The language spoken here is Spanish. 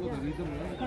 follow the rhythm,